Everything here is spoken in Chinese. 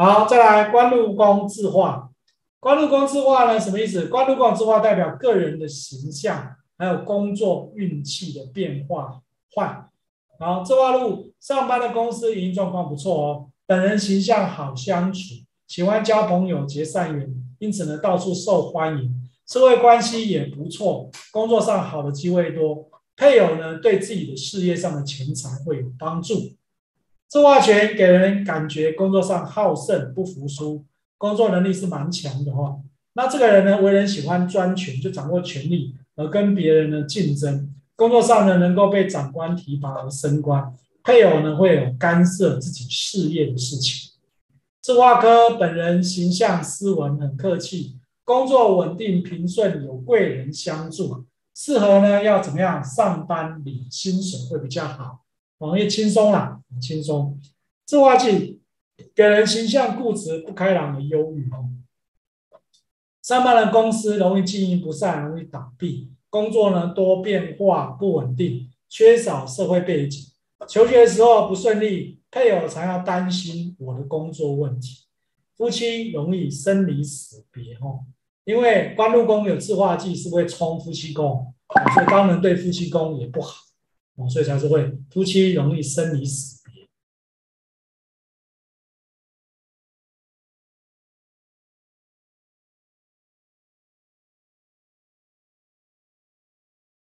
好，再来官禄宫自化。官禄宫自化呢，什么意思？官禄宫自化代表个人的形象，还有工作运气的变化换。好，自化禄上班的公司营运状况不错哦，本人形象好相处，喜欢交朋友结善缘，因此呢到处受欢迎，社会关系也不错，工作上好的机会多，配偶呢对自己的事业上的钱财会有帮助。自化权给人感觉工作上好胜不服输，工作能力是蛮强的哈。那这个人呢，为人喜欢专权，就掌握权力而跟别人呢竞争。工作上呢，能够被长官提拔而升官。配偶呢，会有干涉自己事业的事情。自化科本人形象斯文，很客气，工作稳定平顺，有贵人相助，适合呢要怎么样上班领薪水会比较好。容易轻松啦，轻松。自化剂给人形象固执、不开朗的忧郁哦。上班的公司容易经营不善，容易倒闭。工作呢多变化、不稳定，缺少社会背景。求学的时候不顺利，配偶常要担心我的工作问题。夫妻容易生离死别哦，因为官禄宫有自化忌，是会冲夫妻宫，所以当然对夫妻宫也不好。哦，所以才是会夫妻容易生离死。